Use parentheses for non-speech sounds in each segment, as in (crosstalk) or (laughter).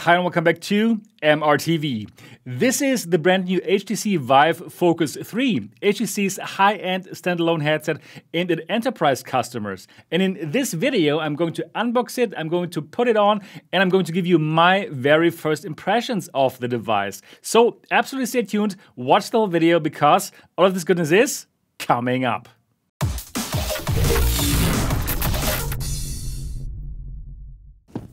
Hi and welcome back to MRTV. This is the brand new HTC Vive Focus 3, HTC's high-end standalone headset aimed at enterprise customers. And in this video, I'm going to unbox it, I'm going to put it on, and I'm going to give you my very first impressions of the device. So absolutely stay tuned, watch the whole video because all of this goodness is coming up.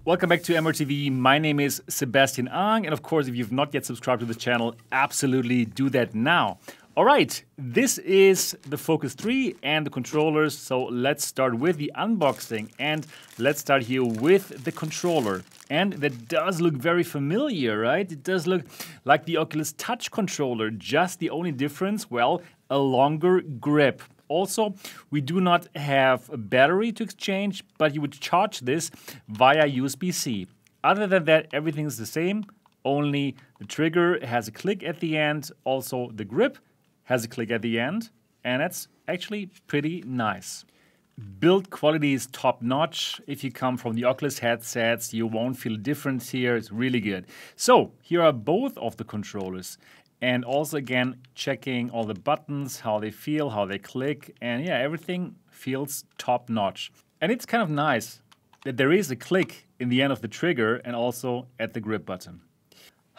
Welcome back to MRTV. My name is Sebastian Ang, and of course, if you've not yet subscribed to the channel, absolutely do that now. All right, this is the Focus 3 and the controllers. So let's start with the unboxing and let's start here with the controller. And that does look very familiar, right? It does look like the Oculus Touch controller, just the only difference, well, a longer grip. Also, we do not have a battery to exchange, but you would charge this via USB-C. Other than that, everything is the same, only the trigger has a click at the end, also the grip has a click at the end, and it's actually pretty nice. Build quality is top notch. If you come from the Oculus headsets, you won't feel a difference here. It's really good. So, here are both of the controllers and also again checking all the buttons how they feel how they click and yeah everything feels top notch and it's kind of nice that there is a click in the end of the trigger and also at the grip button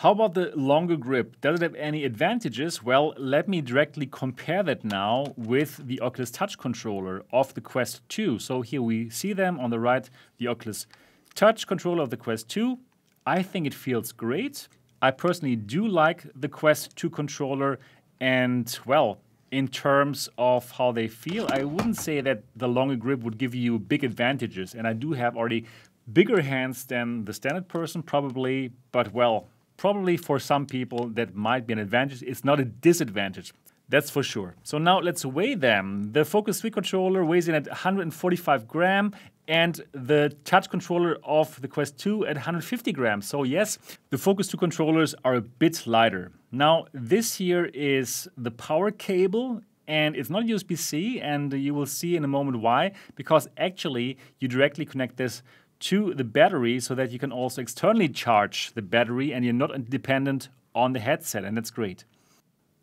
how about the longer grip? Does it have any advantages? Well, let me directly compare that now with the Oculus Touch controller of the Quest 2. So here we see them on the right, the Oculus Touch controller of the Quest 2. I think it feels great. I personally do like the Quest 2 controller, and well, in terms of how they feel, I wouldn't say that the longer grip would give you big advantages. And I do have already bigger hands than the standard person, probably, but well, probably for some people that might be an advantage. It's not a disadvantage. That's for sure. So now let's weigh them. The Focus 3 controller weighs in at 145 gram and the touch controller of the Quest 2 at 150 grams. So yes, the Focus 2 controllers are a bit lighter. Now this here is the power cable and it's not USB-C and you will see in a moment why because actually you directly connect this to the battery so that you can also externally charge the battery and you're not dependent on the headset and that's great.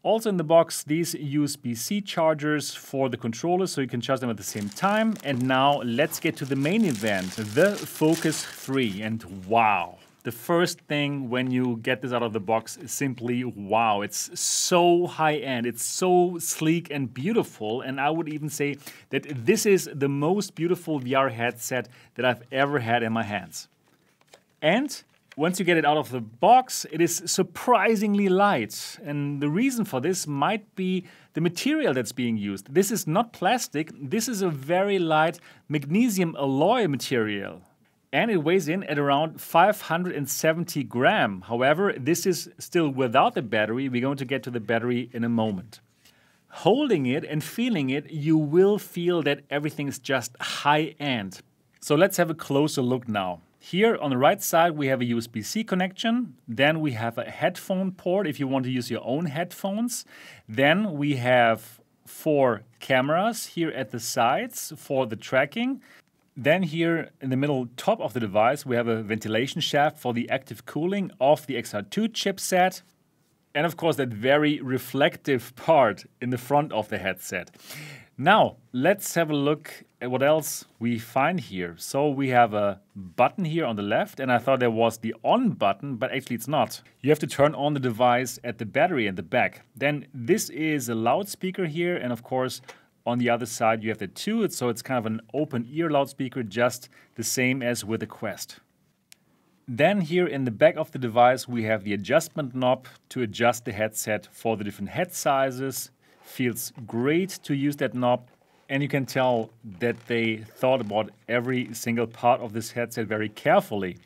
Also in the box, these USB-C chargers for the controllers so you can charge them at the same time. And now let's get to the main event, the Focus 3. And wow, the first thing when you get this out of the box is simply wow. It's so high end, it's so sleek and beautiful. And I would even say that this is the most beautiful VR headset that I've ever had in my hands. And once you get it out of the box, it is surprisingly light. And the reason for this might be the material that's being used. This is not plastic, this is a very light magnesium alloy material. And it weighs in at around 570 gram. However, this is still without the battery. We're going to get to the battery in a moment. Holding it and feeling it, you will feel that everything is just high end. So let's have a closer look now. Here on the right side, we have a USB-C connection. Then we have a headphone port if you want to use your own headphones. Then we have four cameras here at the sides for the tracking. Then here in the middle top of the device, we have a ventilation shaft for the active cooling of the XR2 chipset. And of course, that very reflective part in the front of the headset. Now, let's have a look at what else we find here. So we have a button here on the left, and I thought there was the on button, but actually it's not. You have to turn on the device at the battery in the back. Then this is a loudspeaker here, and of course, on the other side you have the two, so it's kind of an open ear loudspeaker, just the same as with the Quest. Then here in the back of the device, we have the adjustment knob to adjust the headset for the different head sizes, feels great to use that knob and you can tell that they thought about every single part of this headset very carefully.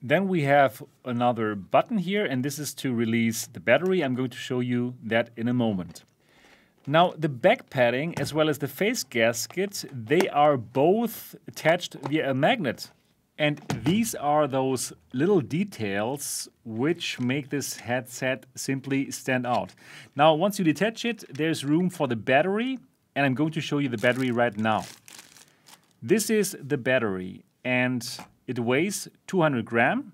Then we have another button here, and this is to release the battery. I'm going to show you that in a moment. Now, the back padding as well as the face gasket, they are both attached via a magnet. And these are those little details which make this headset simply stand out. Now, once you detach it, there's room for the battery, and I'm going to show you the battery right now. This is the battery, and it weighs 200 gram.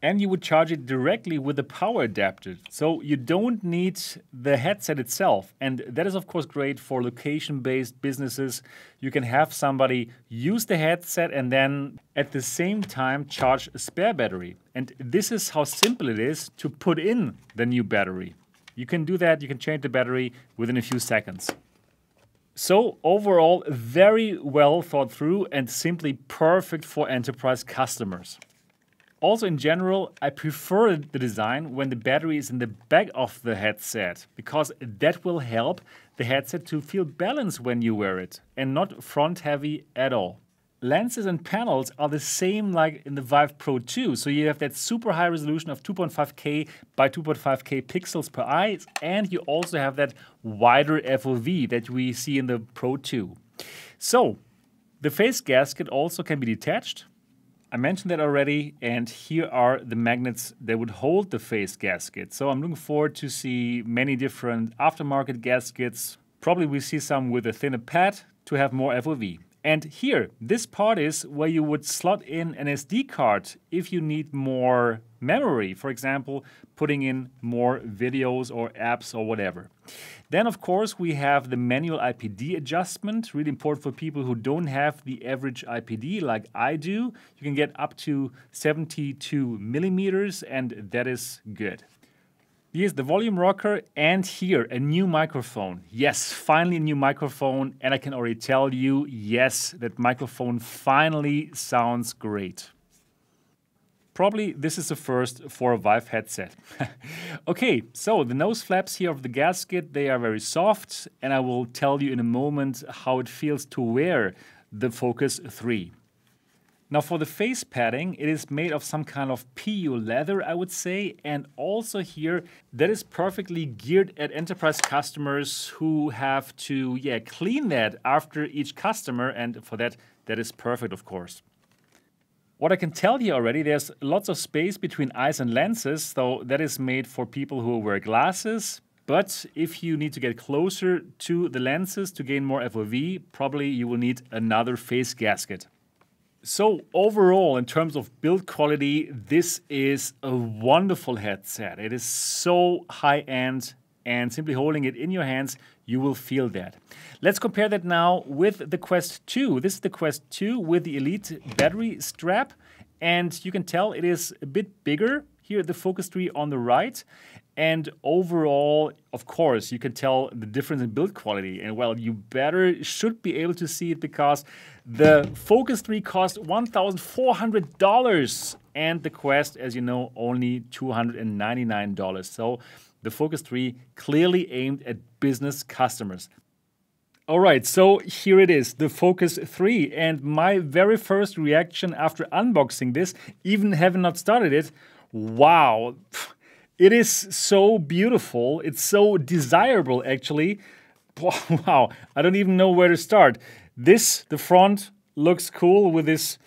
And you would charge it directly with the power adapter. So you don't need the headset itself. And that is, of course, great for location based businesses. You can have somebody use the headset and then at the same time charge a spare battery. And this is how simple it is to put in the new battery. You can do that, you can change the battery within a few seconds. So, overall, very well thought through and simply perfect for enterprise customers. Also, in general, I prefer the design when the battery is in the back of the headset because that will help the headset to feel balanced when you wear it and not front heavy at all. Lenses and panels are the same like in the Vive Pro 2. So you have that super high resolution of 2.5K by 2.5K pixels per eye, and you also have that wider FOV that we see in the Pro 2. So the face gasket also can be detached I mentioned that already, and here are the magnets that would hold the face gasket. So I'm looking forward to see many different aftermarket gaskets. Probably we see some with a thinner pad to have more FOV. And here, this part is where you would slot in an SD card if you need more memory, for example, putting in more videos or apps or whatever. Then, of course, we have the manual IPD adjustment, really important for people who don't have the average IPD like I do. You can get up to 72 millimeters, and that is good. Here's the volume rocker, and here a new microphone. Yes, finally a new microphone, and I can already tell you, yes, that microphone finally sounds great. Probably this is the first for a Vive headset. (laughs) okay, so the nose flaps here of the gasket, they are very soft, and I will tell you in a moment how it feels to wear the Focus 3. Now for the face padding, it is made of some kind of PU leather, I would say, and also here that is perfectly geared at enterprise customers who have to yeah, clean that after each customer, and for that, that is perfect, of course. What I can tell you already, there's lots of space between eyes and lenses, so that is made for people who wear glasses. But if you need to get closer to the lenses to gain more FOV, probably you will need another face gasket. So overall, in terms of build quality, this is a wonderful headset. It is so high-end and simply holding it in your hands, you will feel that. Let's compare that now with the Quest 2. This is the Quest 2 with the Elite battery strap, and you can tell it is a bit bigger. Here, the Focus 3 on the right, and overall, of course, you can tell the difference in build quality. And well, you better should be able to see it because the Focus 3 cost $1,400 and the Quest, as you know, only $299. So the Focus 3 clearly aimed at business customers. All right, so here it is, the Focus 3. And my very first reaction after unboxing this, even having not started it, wow. It is so beautiful. It's so desirable, actually. (laughs) Wow, I don't even know where to start. This, the front, looks cool with this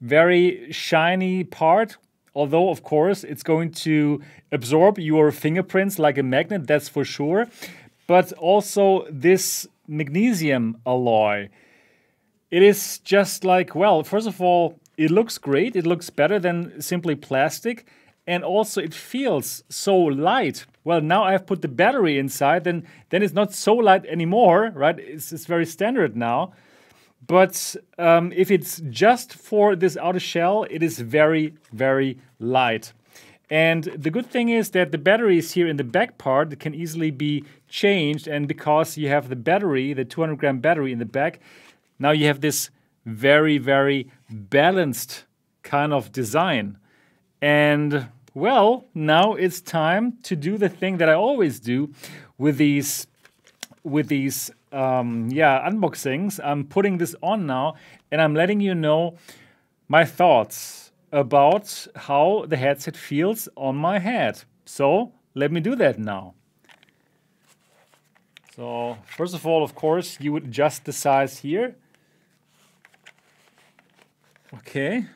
very shiny part. Although, of course, it's going to absorb your fingerprints like a magnet, that's for sure. But also, this magnesium alloy. It is just like, well, first of all, it looks great. It looks better than simply plastic and also it feels so light. Well, now I've put the battery inside, then then it's not so light anymore, right? It's, it's very standard now. But um, if it's just for this outer shell, it is very, very light. And the good thing is that the battery is here in the back part that can easily be changed. And because you have the battery, the 200 gram battery in the back, now you have this very, very balanced kind of design. And well, now it's time to do the thing that I always do with these with these um, yeah unboxings. I'm putting this on now, and I'm letting you know my thoughts about how the headset feels on my head. So let me do that now. So first of all, of course, you would adjust the size here. Okay.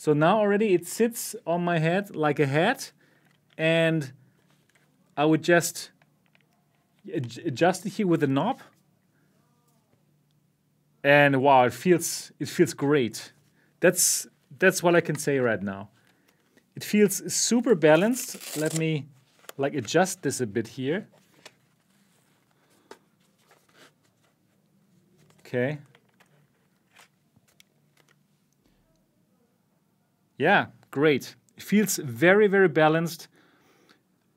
So now already it sits on my head like a hat and I would just adjust it here with a knob. And wow, it feels it feels great. That's that's what I can say right now. It feels super balanced. Let me like adjust this a bit here. Okay. Yeah, great. It feels very, very balanced.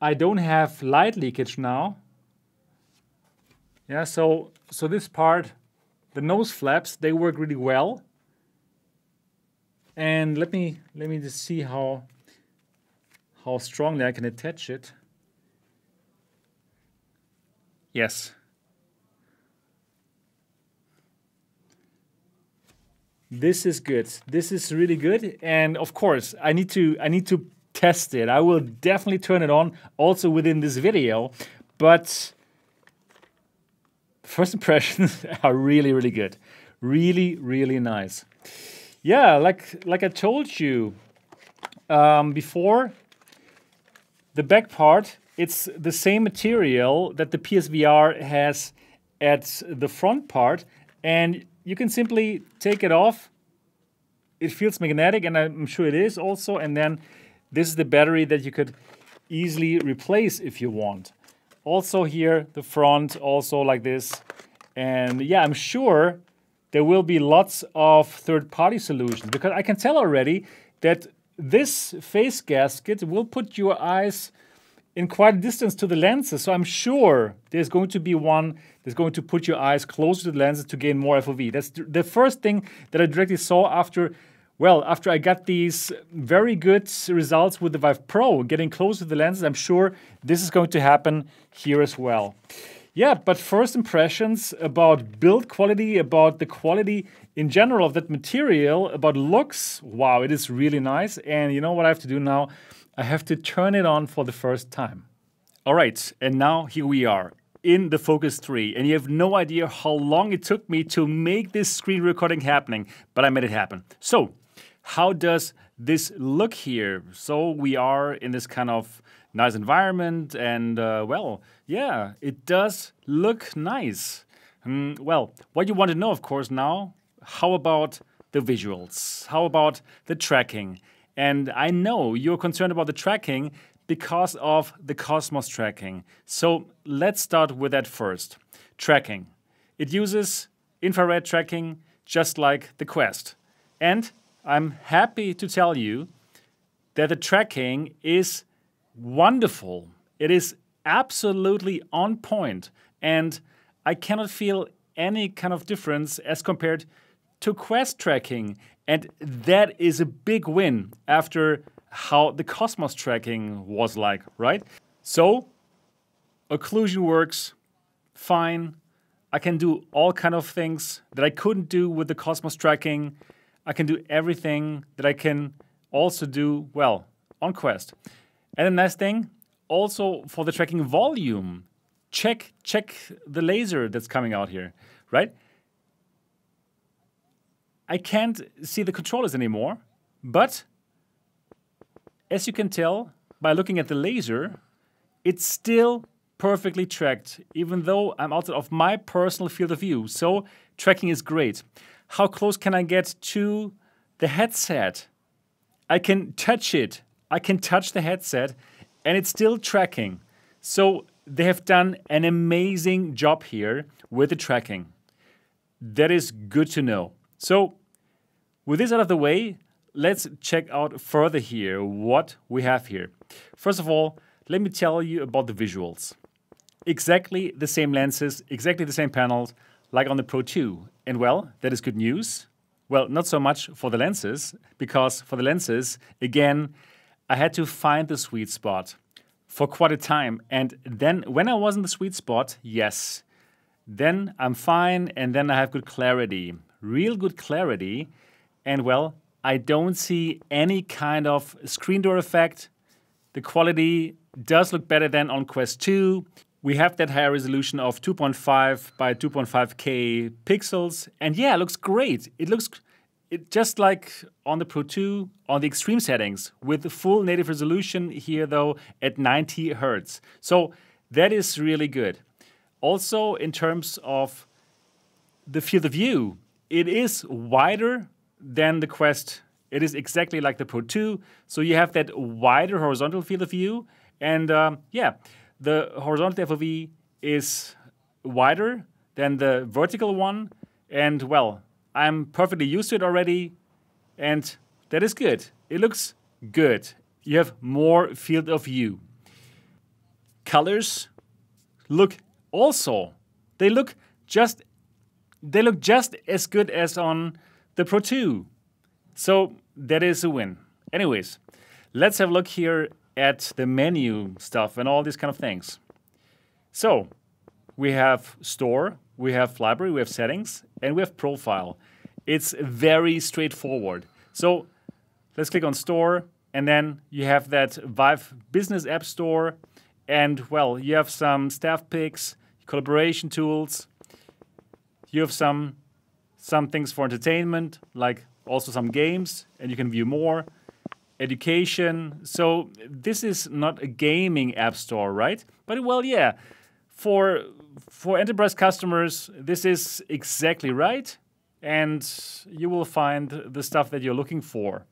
I don't have light leakage now. Yeah, so so this part, the nose flaps, they work really well. And let me let me just see how how strongly I can attach it. Yes. This is good. This is really good. And of course, I need to I need to test it. I will definitely turn it on also within this video. But first impressions (laughs) are really, really good. Really, really nice. Yeah, like like I told you um, before, the back part, it's the same material that the PSVR has at the front part, and you can simply take it off. It feels magnetic, and I'm sure it is also. And then this is the battery that you could easily replace if you want. Also here, the front, also like this. And yeah, I'm sure there will be lots of third-party solutions because I can tell already that this face gasket will put your eyes in quite a distance to the lenses. So I'm sure there's going to be one that's going to put your eyes closer to the lenses to gain more FOV. That's the first thing that I directly saw after, well, after I got these very good results with the Vive Pro, getting closer to the lenses. I'm sure this is going to happen here as well. Yeah, but first impressions about build quality, about the quality in general of that material, about looks. Wow, it is really nice. And you know what I have to do now? I have to turn it on for the first time. All right, and now here we are in the Focus 3, and you have no idea how long it took me to make this screen recording happening, but I made it happen. So, how does this look here? So, we are in this kind of nice environment, and uh, well, yeah, it does look nice. Mm, well, what you want to know, of course, now, how about the visuals? How about the tracking? And I know you're concerned about the tracking because of the Cosmos tracking. So let's start with that first. Tracking. It uses infrared tracking just like the Quest. And I'm happy to tell you that the tracking is wonderful. It is absolutely on point, and I cannot feel any kind of difference as compared to Quest tracking. And that is a big win after how the Cosmos tracking was like, right? So, occlusion works fine. I can do all kind of things that I couldn't do with the Cosmos tracking. I can do everything that I can also do, well, on Quest. And the nice thing, also for the tracking volume, check check the laser that's coming out here, right? I can't see the controllers anymore, but as you can tell by looking at the laser, it's still perfectly tracked, even though I'm outside of my personal field of view. So tracking is great. How close can I get to the headset? I can touch it I can touch the headset and it's still tracking. So they have done an amazing job here with the tracking. That is good to know. So with this out of the way, let's check out further here what we have here. First of all, let me tell you about the visuals. Exactly the same lenses, exactly the same panels like on the Pro 2. And well, that is good news. Well, not so much for the lenses, because for the lenses, again, I had to find the sweet spot for quite a time. And then when I was in the sweet spot, yes, then I'm fine and then I have good clarity, real good clarity. And well, I don't see any kind of screen door effect. The quality does look better than on Quest 2. We have that higher resolution of 2.5 by 2.5K pixels. And yeah, it looks great. It looks it, just like on the Pro 2, on the extreme settings, with the full native resolution here though at 90 hertz. So that is really good. Also, in terms of the field of view, it is wider than the Quest It is exactly like the Pro 2. So you have that wider horizontal field of view. And um, yeah, the horizontal FOV is wider than the vertical one. And well, I'm perfectly used to it already. And that is good. It looks good. You have more field of view. Colors look also, they look just they look just as good as on the Pro 2. So that is a win. Anyways, let's have a look here at the menu stuff and all these kind of things. So we have store, we have library, we have settings, and we have profile. It's very straightforward. So let's click on store, and then you have that Vive Business App Store, and well, you have some staff picks, collaboration tools. You have some some things for entertainment, like also some games, and you can view more. Education. So this is not a gaming app store, right? But well, yeah, for for enterprise customers, this is exactly right, and you will find the stuff that you're looking for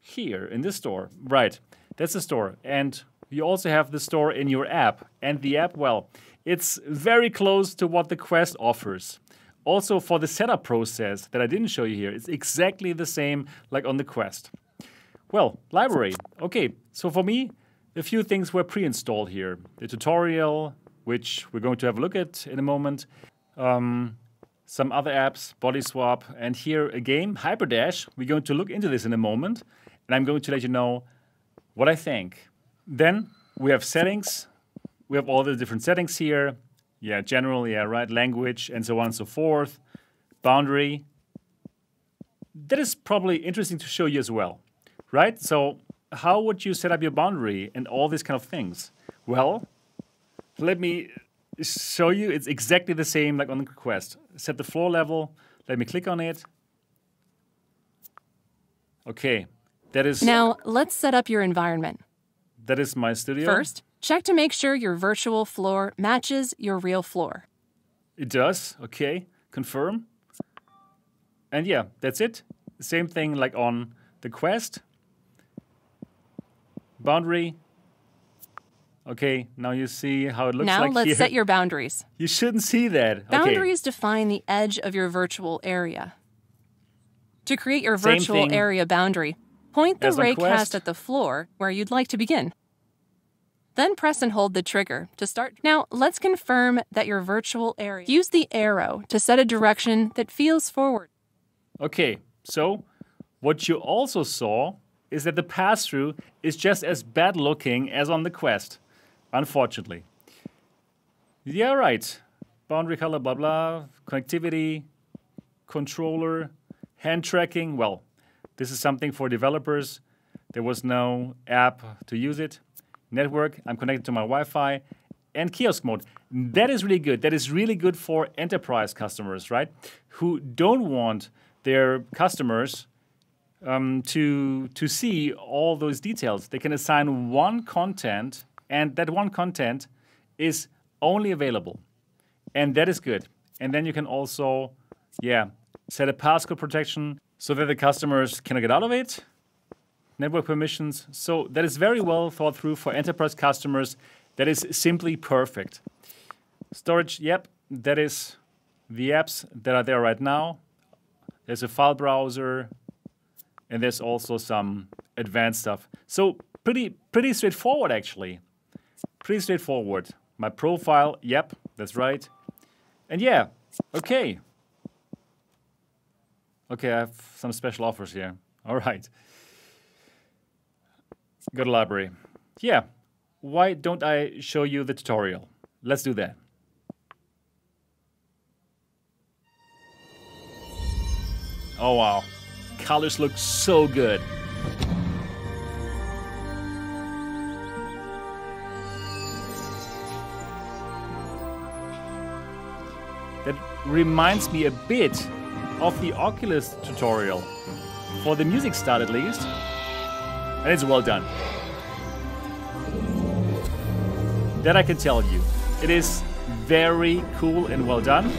here in this store. Right, that's the store, and you also have the store in your app, and the app, well, it's very close to what the Quest offers. Also, for the setup process that I didn't show you here, it's exactly the same like on the Quest. Well, library. Okay, so for me, a few things were pre-installed here. The tutorial, which we're going to have a look at in a moment. Um, some other apps, Body Swap, and here a game, Hyperdash. We're going to look into this in a moment, and I'm going to let you know what I think. Then we have settings. We have all the different settings here. Yeah, general, yeah, right, language, and so on and so forth. Boundary. That is probably interesting to show you as well, right? So how would you set up your boundary and all these kind of things? Well, let me show you. It's exactly the same like on the Quest. Set the floor level. Let me click on it. Okay, that is... Now, let's set up your environment. That is my studio. First, check to make sure your virtual floor matches your real floor. It does. Okay. Confirm. And yeah, that's it. Same thing like on the Quest. Boundary. Okay, now you see how it looks now like Now let's here. set your boundaries. (laughs) You shouldn't see that. Boundaries okay. define the edge of your virtual area. To create your virtual area boundary, point the raycast at the floor where you'd like to begin. Then press and hold the trigger to start. Now, let's confirm that your virtual area. Use the arrow to set a direction that feels forward. Okay, so what you also saw is that the pass-through is just as bad looking as on the Quest, unfortunately. Yeah, right. Boundary color, blah, blah, connectivity, controller, hand tracking. Well, this is something for developers. There was no app to use it network, I'm connected to my Wi-Fi, and kiosk mode. That is really good. That is really good for enterprise customers, right? Who don't want their customers um, to to see all those details. They can assign one content, and that one content is only available, and that is good. And then you can also, yeah, set a passcode protection so that the customers cannot get out of it network permissions. So that is very well thought through for enterprise customers. That is simply perfect. Storage, yep, that is the apps that are there right now. There's a file browser, and there's also some advanced stuff. So pretty pretty straightforward actually. Pretty straightforward. My profile, yep, that's right. And yeah, okay. Okay, I have some special offers here. All right. Go to library. Yeah, why don't I show you the tutorial? Let's do that. Oh wow, colors look so good. That reminds me a bit of the Oculus tutorial, for the music start at least. And it's well done. That I can tell you. It is very cool and well done.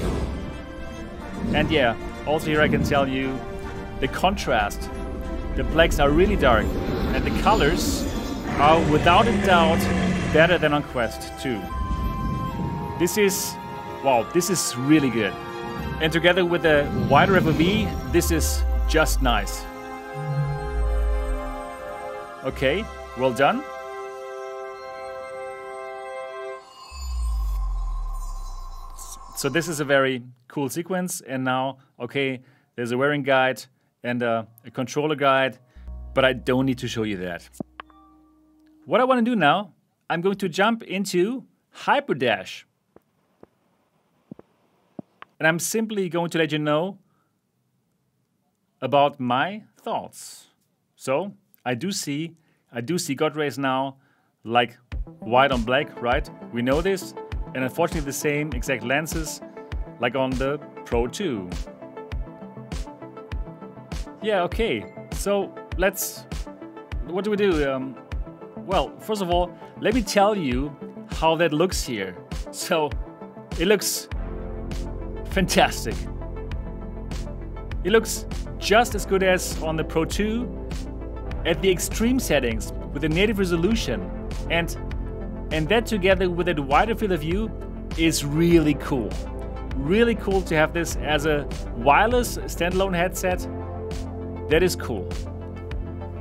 And yeah, also here I can tell you the contrast The blacks are really dark, and the colors are without a doubt better than on Quest 2. This is, wow, this is really good. And together with the wider FOV, this is just nice. Okay, well done. So this is a very cool sequence. And now, okay, there's a wearing guide and a, a controller guide, but I don't need to show you that. What I want to do now, I'm going to jump into Hyperdash. And I'm simply going to let you know about my thoughts. So I do see, I do see God rays now like white on black, right? We know this and unfortunately the same exact lenses like on the Pro 2. Yeah, okay, so let's... What do we do? Um, well, first of all, let me tell you how that looks here. So, it looks fantastic. It looks just as good as on the Pro 2 at the extreme settings with the native resolution and and that together with a wider field of view is really cool. Really cool to have this as a wireless standalone headset. That is cool.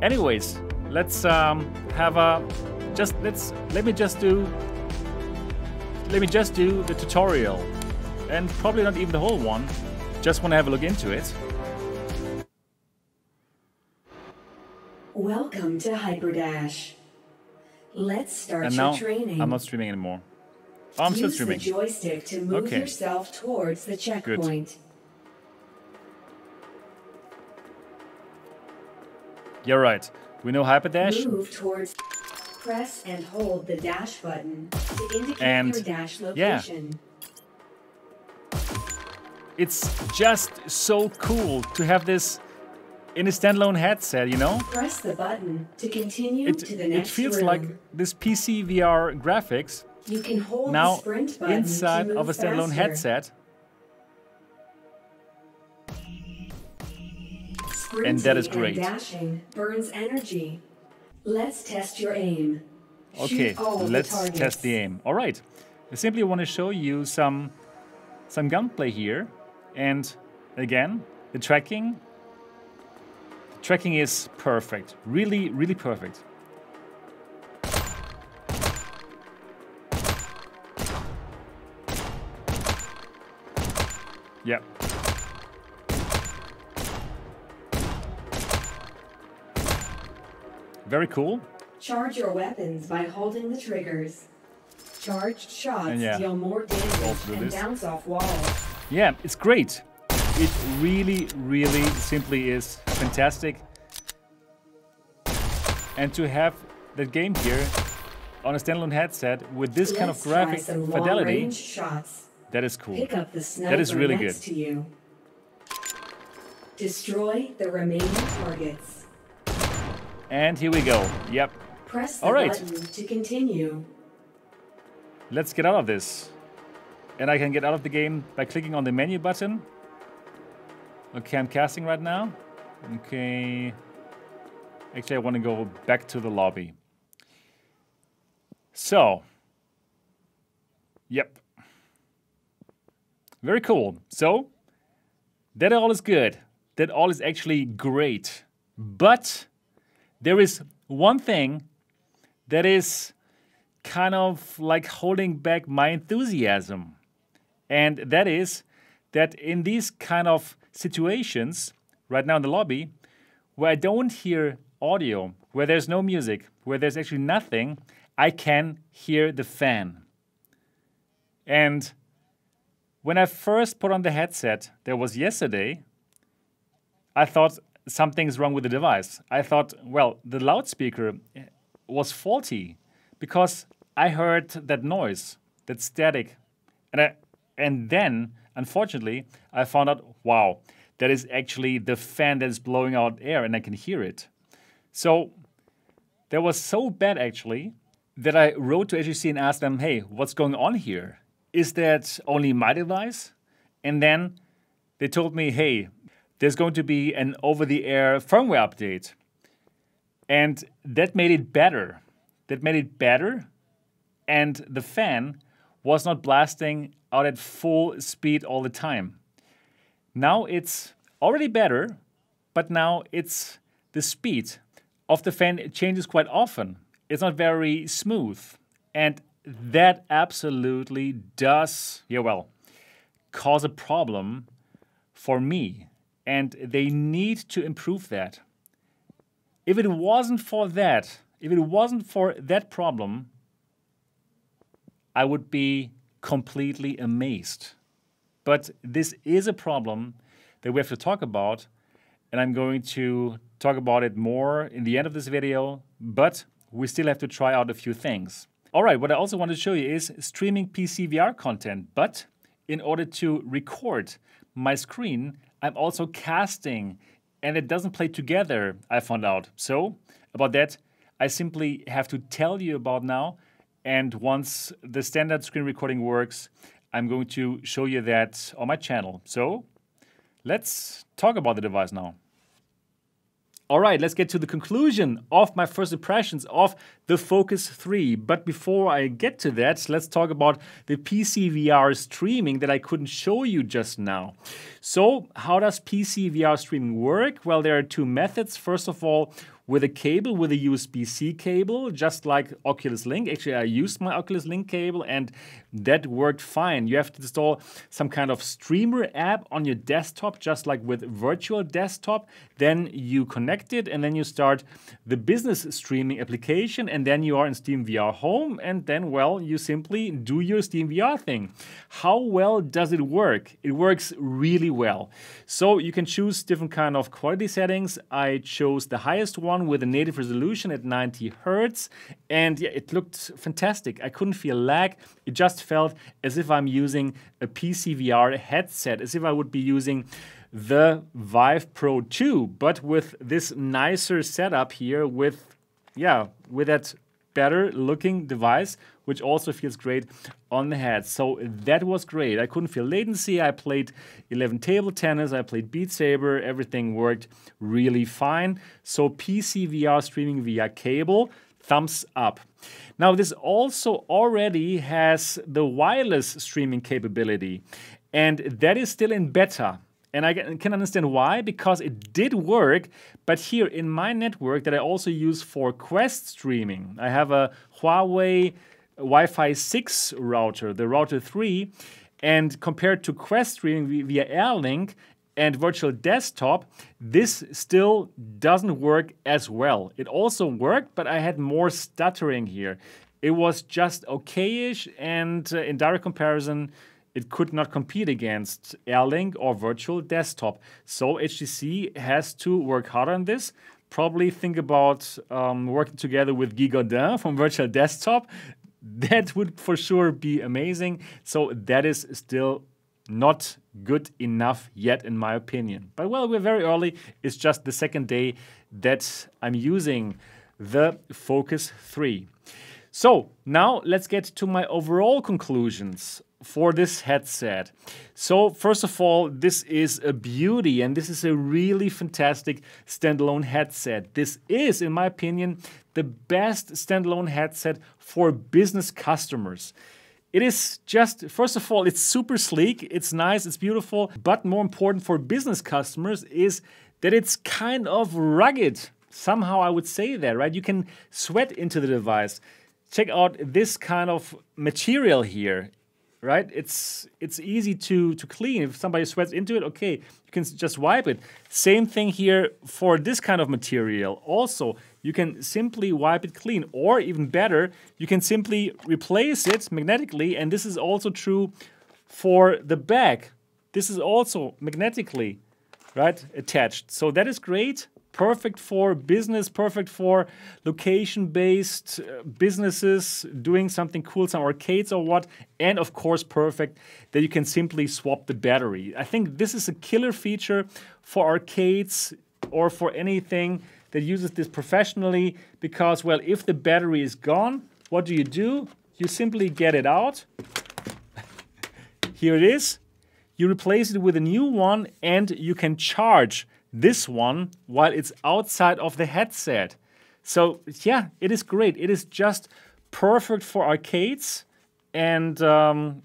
Anyways, let's um, have a just let's let me just do let me just do the tutorial and probably not even the whole one. Just want to have a look into it. Welcome to Hyperdash. Let's start and your now, training. I'm not streaming anymore. Oh, I'm Use still streaming. the joystick to move Okay. yourself towards the checkpoint. You're right. We know Hyperdash. Move towards. Press and hold the dash button to indicate And, your dash location. yeah. location. It's just so cool to have this in a standalone headset, you know? Press the button to continue It, to the next it feels room. like this PC VR graphics you can hold now the sprint button inside of a standalone faster. headset. And that is Sprinting great. Dashing burns energy. Let's test your aim. Okay, the let's targets. test the aim. All right, I simply want to show you some some gunplay here, and again, the tracking. Tracking is perfect, really, really perfect. Yeah. Very cool. Charge your weapons by holding the triggers. Charged shots yeah, deal more damage and bounce off walls. Yeah, it's great. It really, really simply is fantastic. And to have the game here on a standalone headset with this kind of Let's graphic fidelity, that is cool. Pick up the That is really good. Destroy the remaining targets. And here we go. Yep. Press the All right. button to continue. Let's get out of this. And I can get out of the game by clicking on the menu button. Okay, I'm casting right now. Okay. Actually, I want to go back to the lobby. So. Yep. Very cool. So, that all is good. That all is actually great. But there is one thing that is kind of like holding back my enthusiasm. And that is that in these kind of situations, right now in the lobby, where I don't hear audio, where there's no music, where there's actually nothing, I can hear the fan. And when I first put on the headset, that was yesterday, I thought something's wrong with the device. I thought, well, the loudspeaker eh, was faulty because I heard that noise, that static. And I, and then, unfortunately, I found out, wow, that is actually the fan that is blowing out air and I can hear it. So that was so bad actually that I wrote to HTC and asked them, hey, what's going on here? Is that only my device? And then they told me, hey, there's going to be an over the air firmware update. And that made it better. That made it better. And the fan was not blasting out at full speed all the time. Now it's already better, but now it's the speed of the fan changes quite often. It's not very smooth. And that absolutely does, yeah, well, cause a problem for me. And they need to improve that. If it wasn't for that, if it wasn't for that problem, I would be completely amazed. But this is a problem that we have to talk about, and I'm going to talk about it more in the end of this video, but we still have to try out a few things. All right, what I also want to show you is streaming PC VR content, but in order to record my screen, I'm also casting and it doesn't play together, I found out. So, about that, I simply have to tell you about now. And once the standard screen recording works, I'm going to show you that on my channel. So, let's talk about the device now. All right, let's get to the conclusion of my first impressions of the Focus 3. But before I get to that, let's talk about the PC VR streaming that I couldn't show you just now. So, how does PC VR streaming work? Well, there are two methods. First of all, with a cable, with a USB-C cable, just like Oculus Link. Actually, I used my Oculus Link cable and that worked fine. You have to install some kind of streamer app on your desktop, just like with virtual desktop. Then you connect it and then you start the business streaming application and then you are in Steam VR Home and then, well, you simply do your Steam VR thing. How well does it work? It works really well. So you can choose different kind of quality settings. I chose the highest one with a native resolution at 90 hertz, and yeah, it looked fantastic. I couldn't feel lag. It just felt as if I'm using a PC VR headset, as if I would be using the Vive Pro 2, but with this nicer setup here with, yeah, with that better looking device, which also feels great on the head. So that was great. I couldn't feel latency. I played 11 table tennis, I played Beat Saber, everything worked really fine. So PC VR streaming via cable, thumbs up. Now, this also already has the wireless streaming capability, and that is still in beta. And I can understand why, because it did work. But here in my network that I also use for Quest streaming, I have a Huawei Wi Fi 6 router, the router 3. And compared to Quest streaming via Airlink and virtual desktop, this still doesn't work as well. It also worked, but I had more stuttering here. It was just okayish, and uh, in direct comparison, it could not compete against Airlink or virtual desktop. So HTC has to work hard on this. Probably think about um, working together with Guy Godin from Virtual Desktop. (laughs) That would for sure be amazing. So that is still not good enough yet, in my opinion. But well, we're very early. It's just the second day that I'm using the Focus 3. So now let's get to my overall conclusions for this headset. So first of all, this is a beauty and this is a really fantastic standalone headset. This is, in my opinion, the best standalone headset for business customers. It is just, first of all, it's super sleek, it's nice, it's beautiful, but more important for business customers is that it's kind of rugged. Somehow I would say that, right? You can sweat into the device. Check out this kind of material here right? It's it's easy to to clean. If somebody sweats into it, okay, you can just wipe it. Same thing here for this kind of material. Also, you can simply wipe it clean, or even better, you can simply replace it magnetically, and this is also true for the back. This is also magnetically right attached. So that is great perfect for business, perfect for location based uh, businesses doing something cool, some arcades or what. And of course, perfect that you can simply swap the battery. I think this is a killer feature for arcades or for anything that uses this professionally because, well, if the battery is gone, what do you do? You simply get it out. (laughs) Here it is. You replace it with a new one and you can charge this one while it's outside of the headset. So yeah, it is great. It is just perfect for arcades, and um,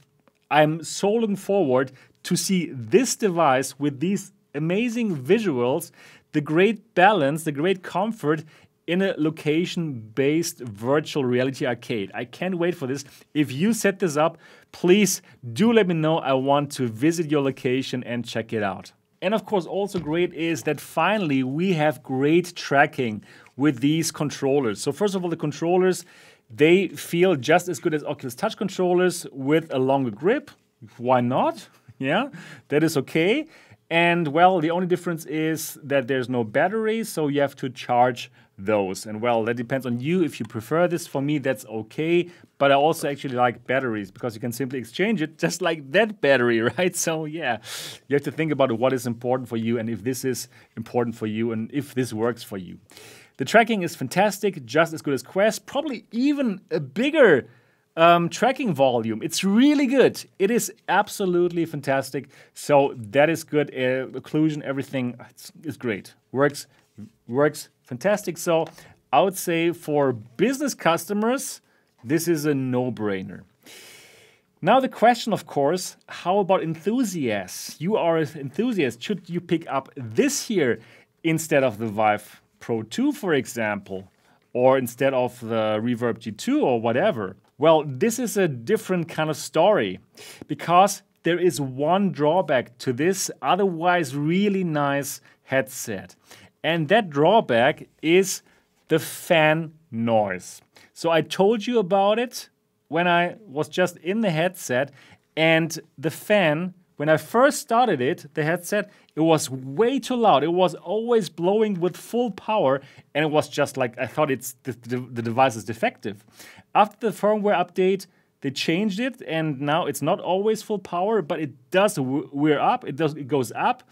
I'm so looking forward to see this device with these amazing visuals, the great balance, the great comfort in a location based virtual reality arcade. I can't wait for this. If you set this up, please do let me know. I want to visit your location and check it out. And of course, also great is that finally we have great tracking with these controllers. So, first of all, the controllers they feel just as good as Oculus Touch controllers with a longer grip. Why not? (laughs) Yeah, that is okay. And well, the only difference is that there's no battery, so you have to charge those. And well, that depends on you if you prefer this. For me, that's okay. But I also actually like batteries because you can simply exchange it just like that battery, (laughs) right? So yeah, you have to think about what is important for you and if this is important for you and if this works for you. The tracking is fantastic, just as good as Quest, probably even a bigger um, tracking volume. It's really good. It is absolutely fantastic. So that is good. Uh, occlusion, everything is great. Works, works fantastic. So I would say for business customers, this is a no-brainer. Now the question, of course, how about enthusiasts? You are an enthusiast. Should you pick up this here instead of the Vive Pro 2, for example, or instead of the Reverb G2 or whatever? Well, this is a different kind of story because there is one drawback to this otherwise really nice headset. And that drawback is the fan noise. So I told you about it when I was just in the headset, and the fan, when I first started it, the headset, it was way too loud. It was always blowing with full power, and it was just like I thought it's the, the, the device is defective. After the firmware update, they changed it, and now it's not always full power, but it does wear up. It does it goes up,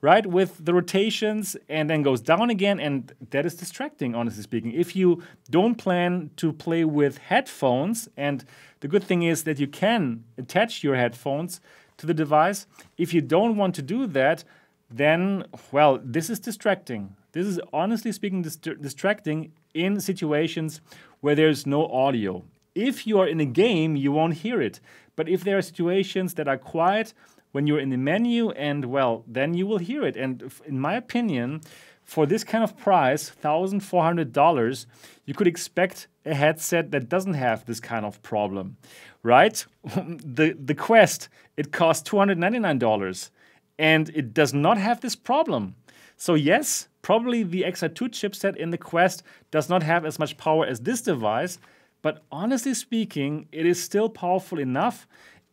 right, with the rotations, and then goes down again, and that is distracting, honestly speaking. If you don't plan to play with headphones, and the good thing is that you can attach your headphones to the device. If you don't want to do that, then well, this is distracting. This is honestly speaking dist distracting in situations where there's no audio. If you are in a game, you won't hear it. But if there are situations that are quiet when you're in the menu, and well, then you will hear it. And in my opinion, for this kind of price, $1,400, you could expect a headset that doesn't have this kind of problem, right? (laughs) the, the Quest, it costs $299 and it does not have this problem. So, yes, probably the XR2 chipset in the Quest does not have as much power as this device, but honestly speaking, it is still powerful enough.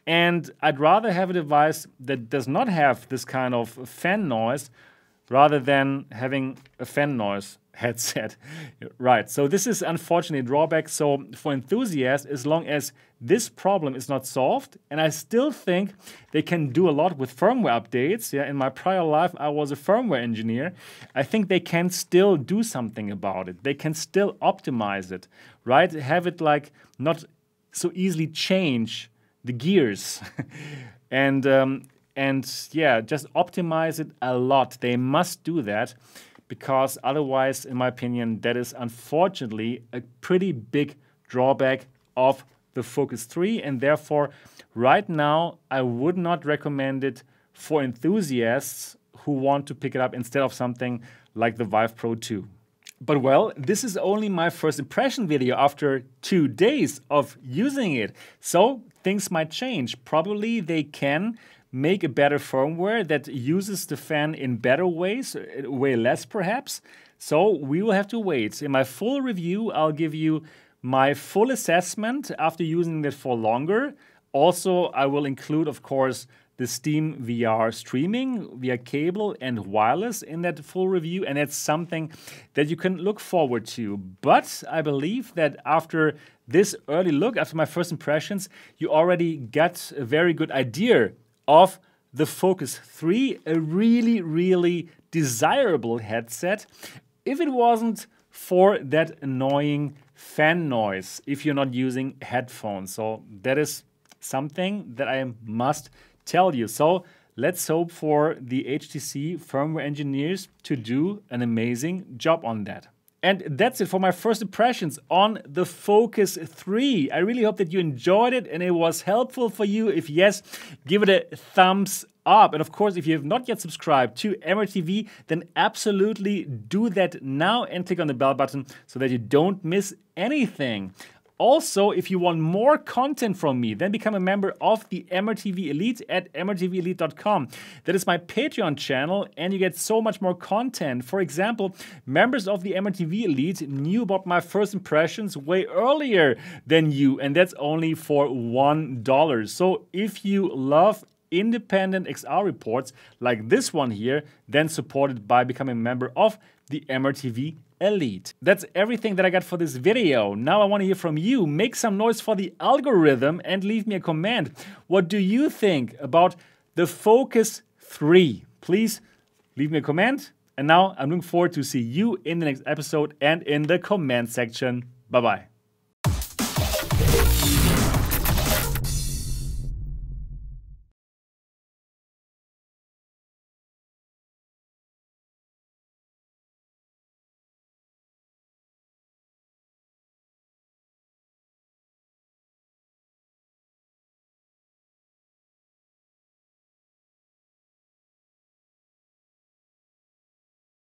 And I'd rather have a device that does not have this kind of fan noise rather than having a fan noise (laughs) headset. right, so this is unfortunately a drawback. So for enthusiasts, as long as this problem is not solved, and I still think they can do a lot with firmware updates. Yeah, in my prior life, I was a firmware engineer. I think they can still do something about it. They can still optimize it, right? Have it like not so easily change the gears. (laughs) and um, and yeah, just optimize it a lot. They must do that because otherwise, in my opinion, that is unfortunately a pretty big drawback of the Focus 3. And therefore, right now, I would not recommend it for enthusiasts who want to pick it up instead of something like the Vive Pro 2. But well, this is only my first impression video after two days of using it. So things might change. Probably they can make a better firmware that uses the fan in better ways, uh, way less perhaps. So we will have to wait. In my full review, I'll give you my full assessment after using it for longer. Also, I will include, of course, the Steam VR streaming via cable and wireless in that full review, and that's something that you can look forward to. But I believe that after this early look, after my first impressions, you already got a very good idea of the Focus 3, a really, really desirable headset if it wasn't for that annoying fan noise if you're not using headphones. So that is something that I must tell you. So let's hope for the HTC firmware engineers to do an amazing job on that. And that's it for my first impressions on the Focus 3. I really hope that you enjoyed it and it was helpful for you. If yes, give it a thumbs up. And of course, if you have not yet subscribed to MRTV, then absolutely do that now and click on the bell button so that you don't miss anything. Also, if you want more content from me, then become a member of the MRTV Elite at mrtvelite.com. That is my Patreon channel, and you get so much more content. For example, members of the MRTV Elite knew about my first impressions way earlier than you, and that's only for $1. So if you love independent XR reports like this one here, then supported by becoming a member of the MRTV Elite. That's everything that I got for this video. Now I want to hear from you. Make some noise for the algorithm and leave me a comment. What do you think about the Focus 3? Please leave me a comment. And now I'm looking forward to see you in the next episode and in the comment section. Bye bye.